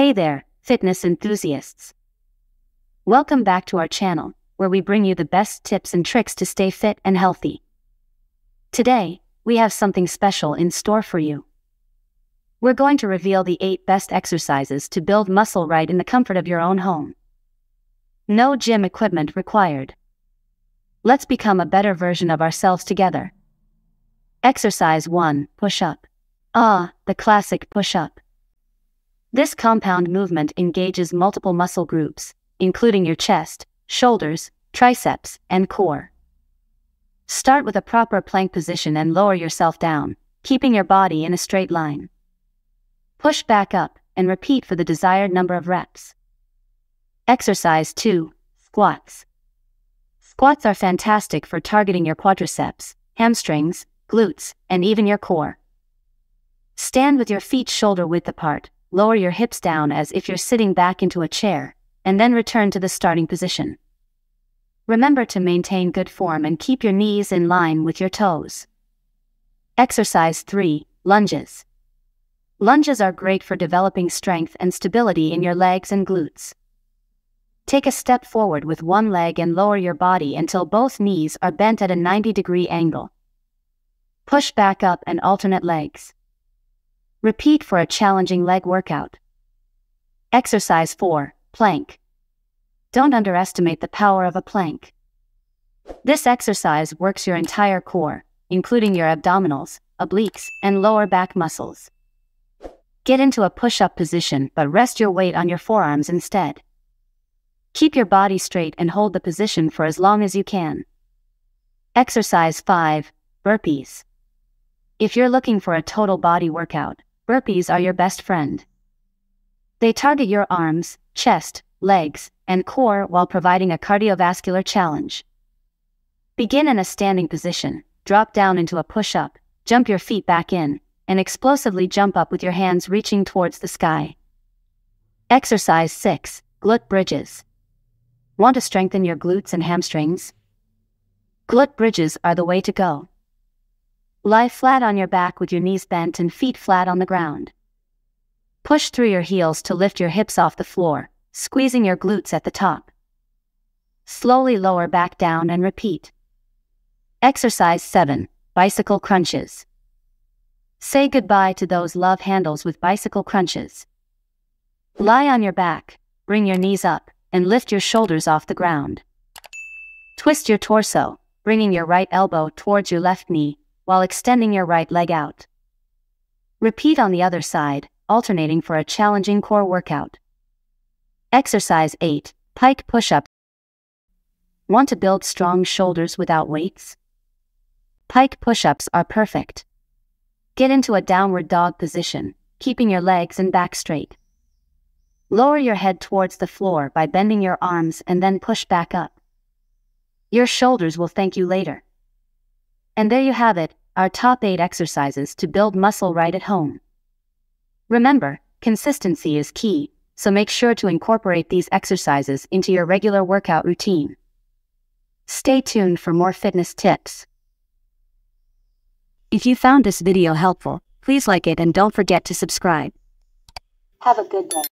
Hey there, fitness enthusiasts. Welcome back to our channel, where we bring you the best tips and tricks to stay fit and healthy. Today, we have something special in store for you. We're going to reveal the 8 best exercises to build muscle right in the comfort of your own home. No gym equipment required. Let's become a better version of ourselves together. Exercise 1 Push Up. Ah, the classic push up. This compound movement engages multiple muscle groups, including your chest, shoulders, triceps, and core. Start with a proper plank position and lower yourself down, keeping your body in a straight line. Push back up and repeat for the desired number of reps. Exercise 2 Squats. Squats are fantastic for targeting your quadriceps, hamstrings, glutes, and even your core. Stand with your feet shoulder width apart, lower your hips down as if you're sitting back into a chair, and then return to the starting position. Remember to maintain good form and keep your knees in line with your toes. Exercise 3 Lunges. Lunges are great for developing strength and stability in your legs and glutes. Take a step forward with one leg and lower your body until both knees are bent at a 90 degree angle. Push back up and alternate legs. Repeat for a challenging leg workout. Exercise 4 Plank. Don't underestimate the power of a plank. This exercise works your entire core, including your abdominals, obliques, and lower back muscles. Get into a push up position but rest your weight on your forearms instead. Keep your body straight and hold the position for as long as you can. Exercise 5 Burpees. If you're looking for a total body workout, burpees are your best friend. They target your arms, chest, legs, and core while providing a cardiovascular challenge. Begin in a standing position, drop down into a push up, jump your feet back in, and explosively jump up with your hands reaching towards the sky. Exercise 6 Glute Bridges. Want to strengthen your glutes and hamstrings? Glute bridges are the way to go. Lie flat on your back with your knees bent and feet flat on the ground. Push through your heels to lift your hips off the floor, squeezing your glutes at the top. Slowly lower back down and repeat. Exercise 7 Bicycle Crunches. Say goodbye to those love handles with bicycle crunches. Lie on your back, bring your knees up, and lift your shoulders off the ground. Twist your torso, bringing your right elbow towards your left knee while extending your right leg out. Repeat on the other side, alternating for a challenging core workout. Exercise 8 Pike Push Up. Want to build strong shoulders without weights? Pike push ups are perfect. Get into a downward dog position, keeping your legs and back straight. Lower your head towards the floor by bending your arms and then push back up. Your shoulders will thank you later. And there you have it, our top 8 exercises to build muscle right at home. Remember, consistency is key, so make sure to incorporate these exercises into your regular workout routine. Stay tuned for more fitness tips. If you found this video helpful, please like it and don't forget to subscribe. Have a good day.